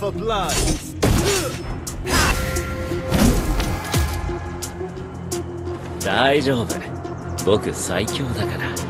for blood. 大丈夫僕最強だから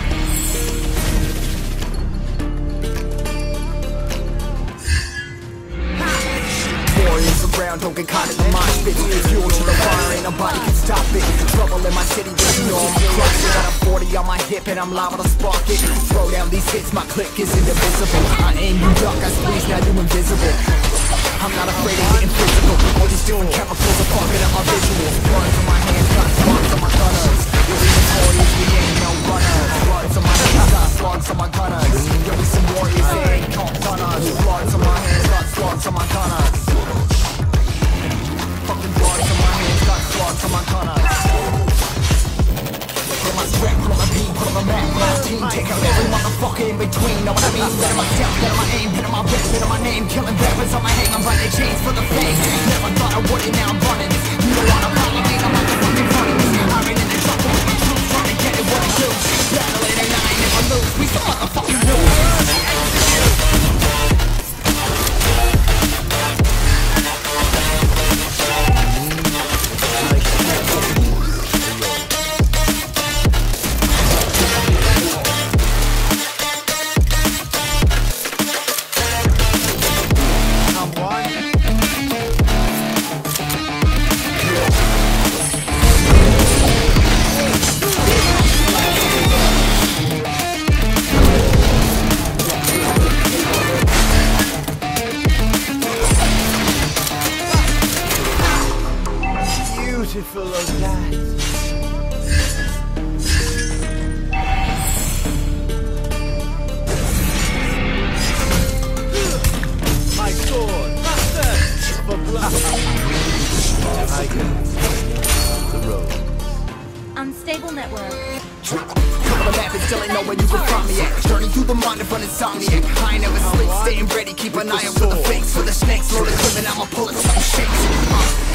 around, caught in the mosh pit. Fuel to the fire, ain't nobody can stop it. Trouble in my city, but you know I'm a it Got a 40 on my hip and I'm liable to spark it. Throw down these hits, my click is indivisible. I aim, you duck, I squeeze, now you invisible strap, put on my map, my team Take out every motherfucker in between, know what I mean? Better my step, better my aim, better my rep, better my name Killing rappers on my hang, I'm running chains for the fame Never thought I would it, now I'm running. This You don't wanna follow me, I'm motherfucking running. This I've in the trouble the troops, trying to get it what it do Battle it and I never lose, we some motherfucking lose The road. Unstable network. Cover the map and still ain't know where you can find me at Journey through the mind of an insomniac I ain't never sleep, staying ready, keep an eye out for the fakes For the snakes, I'ma pull it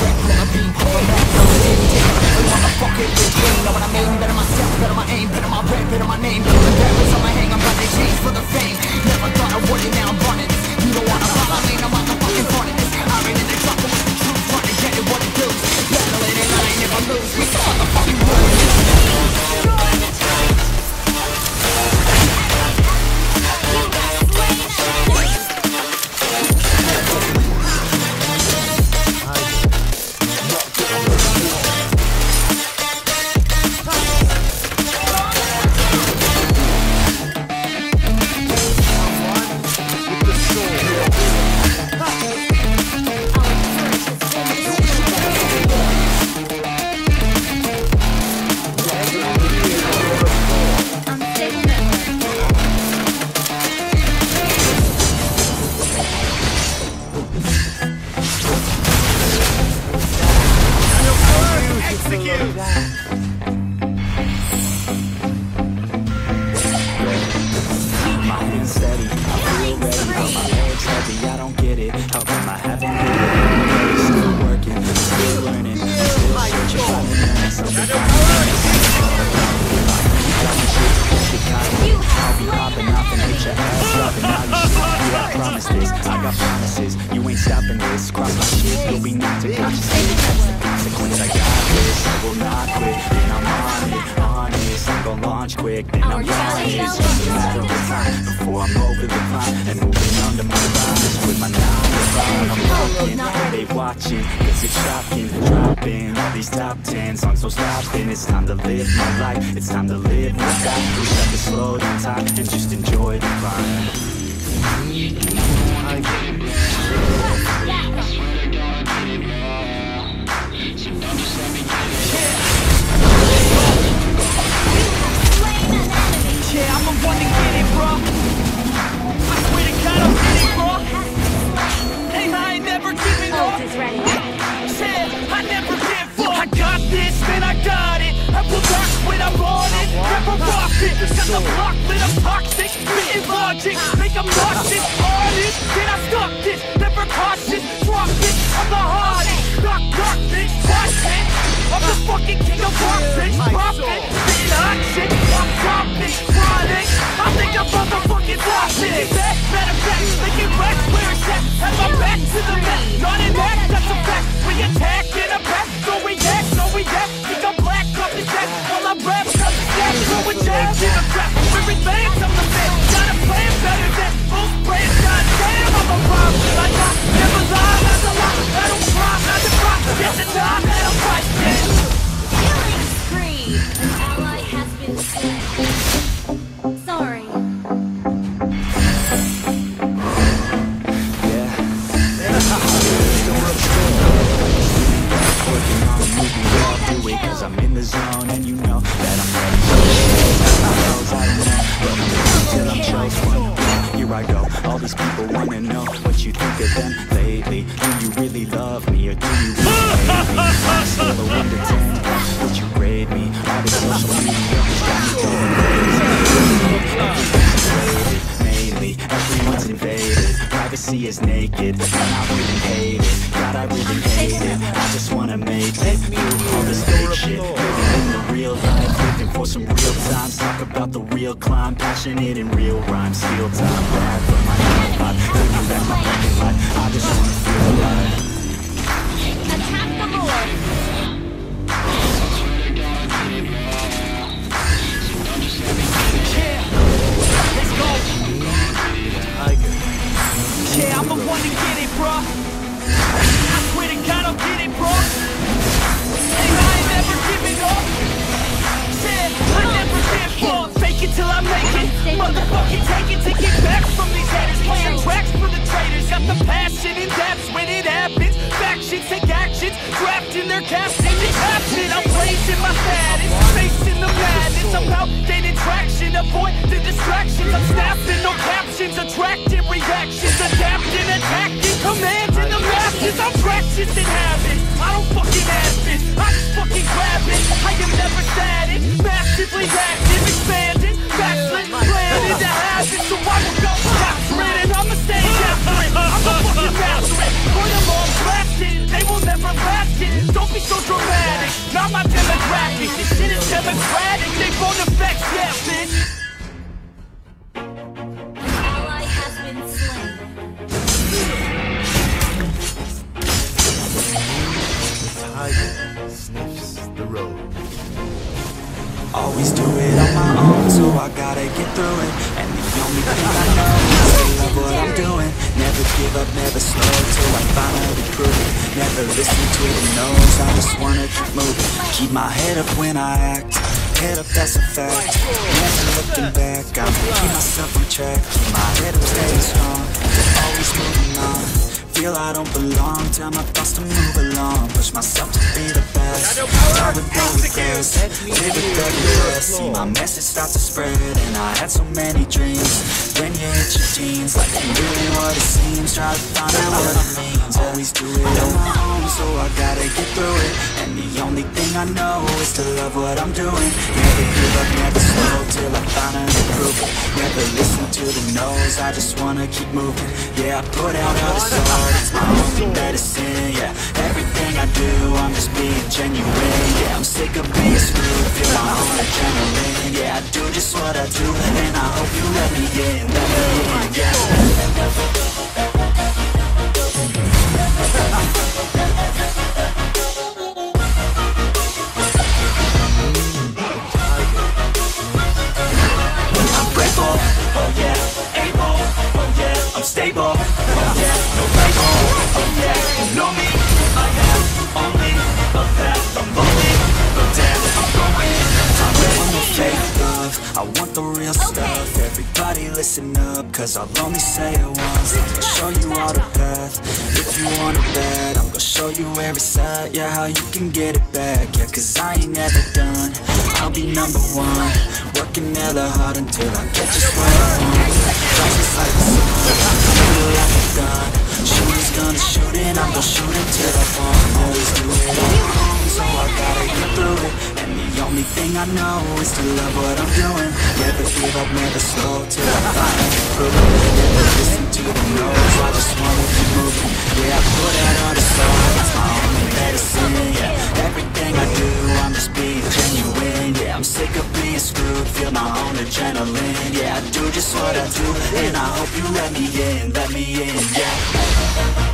Fucking between, know what I mean? Haven't it? Still working, still learning, still searching, finding something. You I'll have be popping off and hit your ass up and now you shit. Yeah, I promise this. I got promises. You ain't stopping this. Cross my shit, you'll be knocked unconscious. That's the consequence. I got this. I will not quit. And I'm on it, honest. I'm gon' launch quick. Then I'm it. It's just a matter of time before I'm over the climb and moving under my rise with my nine to five. I'm rocking. They watching, cause it's shocking. Dropping all these top ten songs, so stopping. It's time to live my life. It's time to live my die. Wish I could slow down time and just enjoy the climb. Lit up toxic. Spitting logic. Make them nauseous. Honest. Then I stop this. Never cautious. Drop it. I'm the hardest. Knock, knock, bitch. Watch it. I'm the fucking king of bitch. Profit. Spitting hot shit. I'm dropping. Chronic. I think I'm motherfucking lost it. Matter of fact, make it wreck where it's at. Have my back to the mat. Not an act, that's a fact. We attack scale of 1 to 10, would you grade me? All this social media has got me going crazy. Everyone's invaded, mainly, everyone's invaded. Privacy is naked, and I really hate it. God, I really hate it. I just wanna make it through all this fake shit. Living in the real life, living for some real times. Talk about the real climb, passionate in real rhymes. Steal time Captains. It's happening. I'm blazing my status. Facing the madness. I'm out gaining traction. Avoid the distractions. I'm snapping. No captions. Attracting reactions. Adapting, attacking. Commanding the masses. I'm practicing habits. I don't fucking ask it, I just fucking grab it. I am never static. Massively active. Expanding. Don't be so dramatic. Not my demographic. Give up, never slow till I finally prove it. Never listen to the no's, I just wanna keep moving. Keep my head up when I act. Head up, that's a fact. Never looking back, I'm keep myself on track. Keep my head up, staying strong. Always moving on. Feel I don't belong, tell my thoughts to move along. Push myself to be the best. Start with no regrets. Live with every. See my message start to spread, and I had so many dreams. When you hit your teens, life ain't really what it seems. Try to find out what it means. Always do it on my own, so I gotta get through it. And the only thing I know is to love what I'm doing. Never give up, never slow till I finally prove it. Never listen to the no's, I just wanna keep moving. Yeah, I put out all this art, listen up, cause I'll only say it once, I'll show you all the path, if you want it bad, I'm gonna show you every side, yeah, how you can get it back, yeah, cause I ain't never done, I'll be number one, working hella hard until I get just what I want, Drive just like sun, feel like a gun, shooters gonna shoot and I'm gonna shoot until I fall, always do it on my own, so I gotta get through it, and the only thing I know is to love what I'm doing, never give up, never slow, till I finally prove it, never listen to the no's, I just wanna keep moving, yeah, I put out all the songs, it's my only medicine, yeah, everything I do, I'm just being genuine, yeah, I'm sick of being screwed, feel my own adrenaline, yeah, I do just what I do, and I hope you let me in, let me in, yeah.